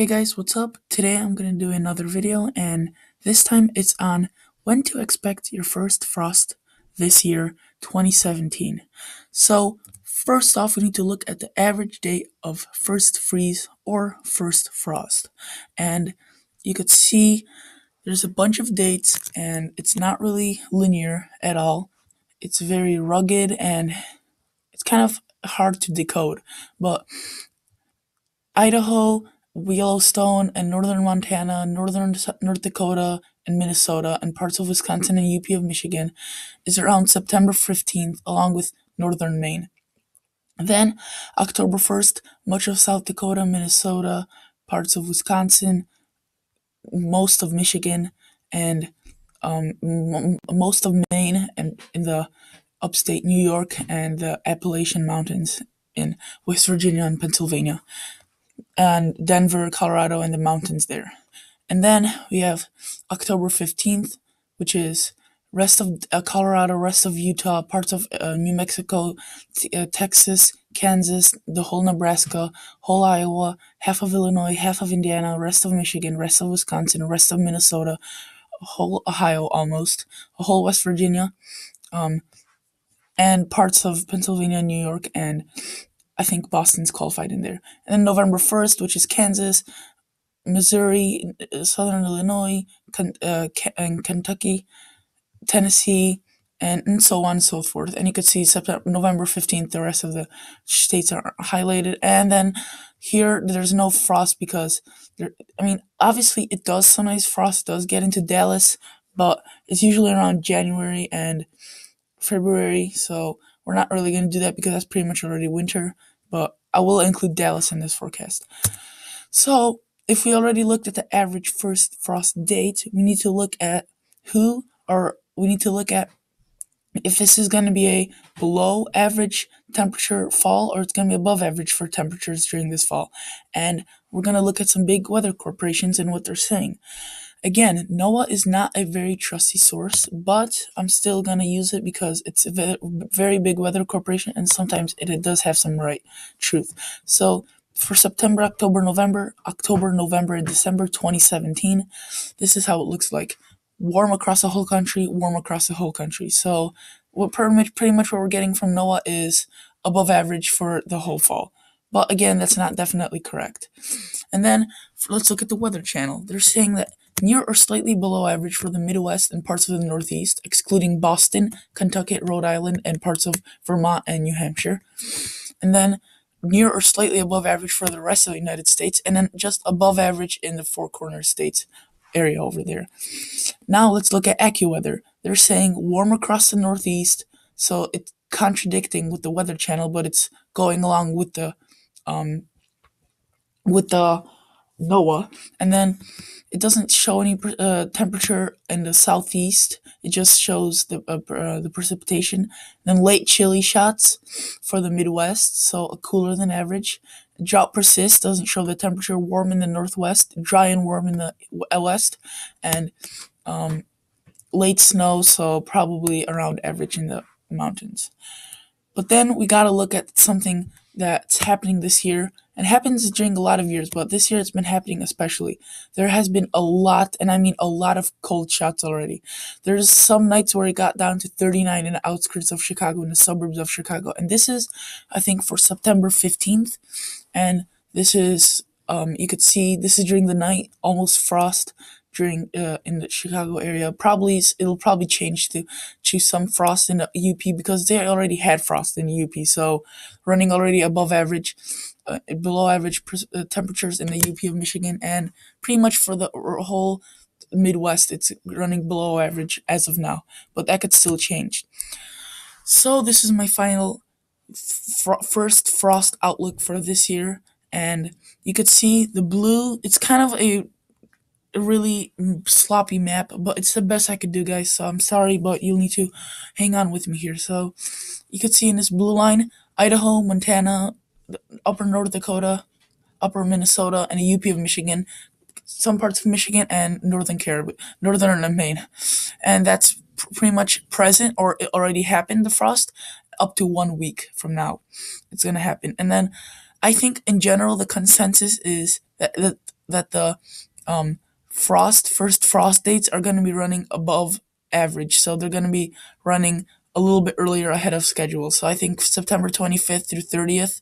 Hey guys, what's up? Today I'm going to do another video and this time it's on when to expect your first frost this year, 2017. So, first off, we need to look at the average date of first freeze or first frost. And you could see there's a bunch of dates and it's not really linear at all. It's very rugged and it's kind of hard to decode. But Idaho, Yellowstone, and northern Montana, northern North Dakota, and Minnesota, and parts of Wisconsin and UP of Michigan is around September 15th, along with northern Maine. Then, October 1st, much of South Dakota, Minnesota, parts of Wisconsin, most of Michigan, and um, m- most of Maine, and in the upstate New York and the Appalachian Mountains in West Virginia and Pennsylvania, and Denver, Colorado, and the mountains there. And then we have October 15th, which is rest of uh, Colorado, rest of Utah, parts of uh, New Mexico, t- uh, Texas, Kansas, the whole Nebraska, whole Iowa, half of Illinois, half of Indiana, rest of Michigan, rest of Wisconsin, rest of Minnesota, whole Ohio almost, whole West Virginia, um, and parts of Pennsylvania, New York, and I think Boston's qualified in there. And then November 1st, which is Kansas, Missouri, Southern Illinois, uh, and Kentucky, Tennessee, and, and so on and so forth. And you could see September, November 15th, the rest of the states are highlighted. And then here, there's no frost because, there, I mean, obviously it does, sometimes frost does get into Dallas, but it's usually around January and February. So we're not really going to do that because that's pretty much already winter. But I will include Dallas in this forecast. So if we already looked at the average first frost date, we need to look at who or we need to look at if this is going to be a below average temperature fall or it's going to be above average for temperatures during this fall. And we're going to look at some big weather corporations and what they're saying. Again, NOAA is not a very trusty source, but I'm still going to use it because it's a very big weather corporation and sometimes it, it does have some right truth. So for September, October, November, October, November, and December 2017, this is how it looks like warm across the whole country, warm across the whole country. So what pretty much, pretty much what we're getting from NOAA is above average for the whole fall. But again, that's not definitely correct. And then let's look at the Weather Channel. They're saying that near or slightly below average for the Midwest and parts of the Northeast, excluding Boston, Kentucky, Rhode Island, and parts of Vermont and New Hampshire. And then near or slightly above average for the rest of the United States, and then just above average in the Four Corners states area over there. Now let's look at AccuWeather. They're saying warm across the Northeast, so it's contradicting with the Weather Channel, but it's going along with the um with the NOAA, and then it doesn't show any uh, temperature in the southeast. It just shows the uh, uh, the precipitation. Then late chilly shots for the Midwest, so cooler than average. Drought persists, doesn't show the temperature. Warm in the northwest, dry and warm in the west, and um, late snow, so probably around average in the mountains. But then we got to look at something that's happening this year and happens during a lot of years, but this year it's been happening especially. There has been a lot, and I mean a lot of cold shots already. There's some nights where it got down to 39 in the outskirts of Chicago, in the suburbs of Chicago, and this is, I think, for September 15th, and this is, um, you could see this is during the night, almost frost during uh, in the Chicago area. Probably it'll probably change to to some frost in the UP because they already had frost in the UP, so running already above average, uh, below average uh, temperatures in the UP of Michigan, and pretty much for the whole Midwest, it's running below average as of now, but that could still change. So this is my final fr- first frost outlook for this year, and you could see the blue. It's kind of a a really sloppy map, but it's the best I could do, guys. So I'm sorry, but you'll need to hang on with me here. So you can see in this blue line, Idaho, Montana, upper North Dakota, upper Minnesota, and the UP of Michigan, some parts of Michigan, and northern Caribou, northern Maine. And that's pr- pretty much present, or it already happened, the frost, up to one week from now. It's going to happen. And then I think in general, the consensus is that, that that the um, frost first frost dates are going to be running above average, so they're going to be running a little bit earlier ahead of schedule. So I think September 25th through 30th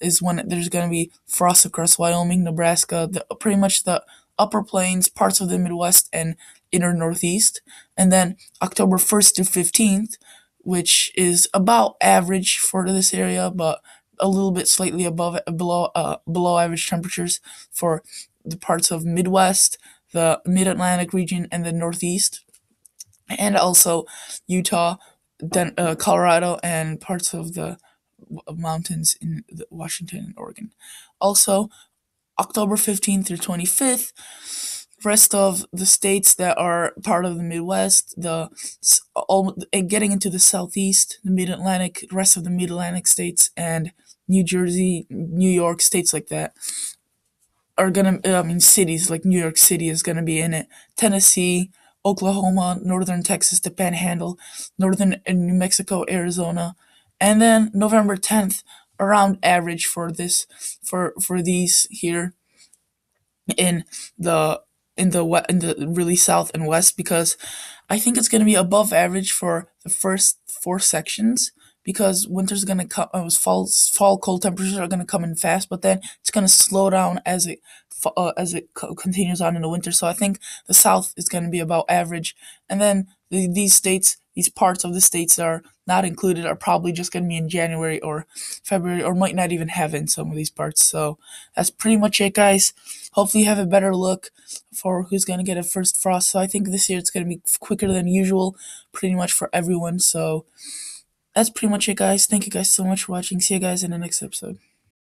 is when there's going to be frost across Wyoming, Nebraska, the, pretty much the upper plains, parts of the Midwest, and inner Northeast. And then October 1st to 15th, which is about average for this area, but a little bit slightly above below uh, below average temperatures for the parts of Midwest, the Mid Atlantic region, and the Northeast, and also Utah, Den- uh, Colorado, and parts of the mountains in Washington and Oregon. Also, October 15th through 25th, rest of the states that are part of the Midwest, the all, and getting into the Southeast, the Mid Atlantic, rest of the Mid Atlantic states, and New Jersey, New York, states like that are gonna. I mean, cities like New York City is gonna be in it. Tennessee, Oklahoma, northern Texas, the Panhandle, northern uh, New Mexico, Arizona, and then November 10th, around average for this for for these here in the in the in the really south and west because I think it's going to be above average for the first four sections because winter's to come uh, fall fall cold temperatures are to come in fast but then it's to slow down as it uh, as it co- continues on in the winter so I think the south is to be about average and then the, these states these parts of the states that are not included are probably just to be in January or February or might not even have in some of these parts. So that's pretty much it, guys. Hopefully, you have a better look for who's to get a first frost. So I think this year it's to be quicker than usual, pretty much for everyone. So that's pretty much it, guys. Thank you guys so much for watching. See you guys in the next episode.